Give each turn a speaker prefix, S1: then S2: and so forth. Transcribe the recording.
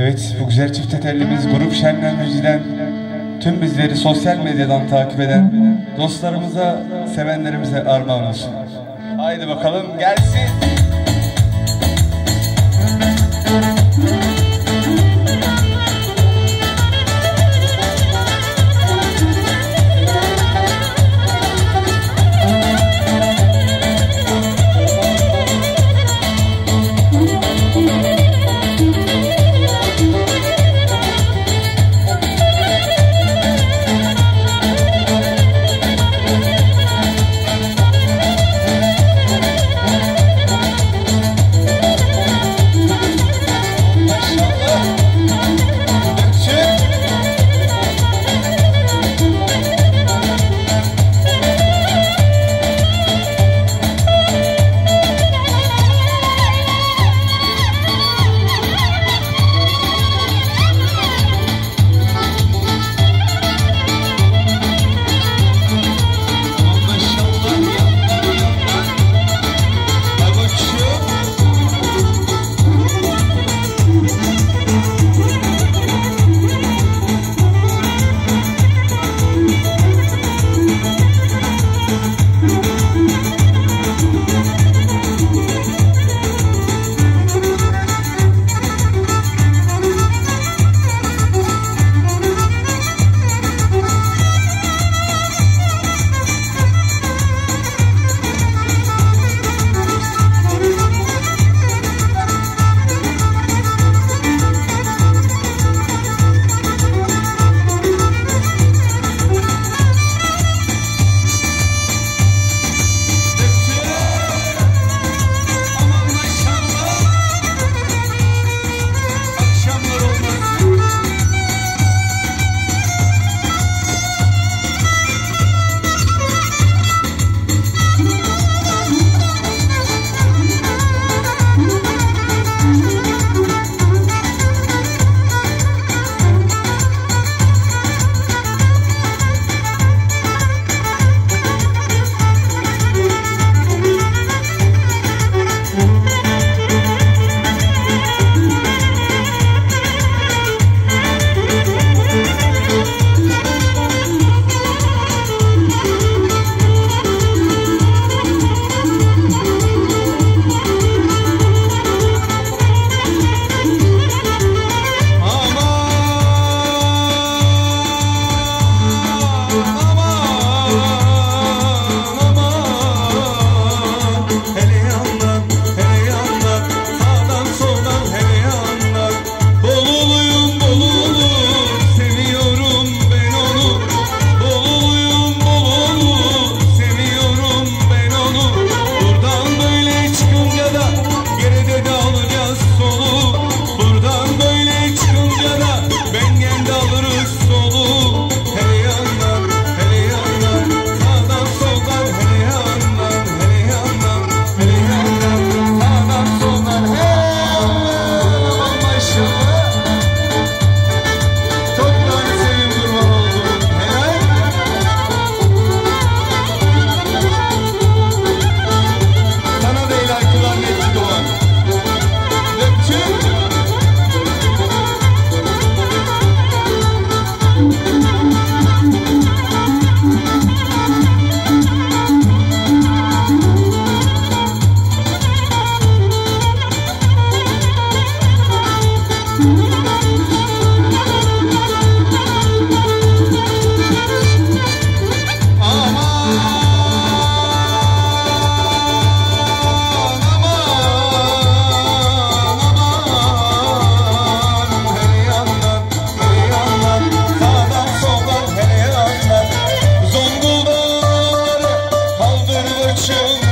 S1: Evet, bu güzel çift tellimiz Grup Şenlen Müziği'den tüm bizleri sosyal medyadan takip eden dostlarımıza, sevenlerimize armağan olsun. Haydi bakalım gelsin.
S2: show.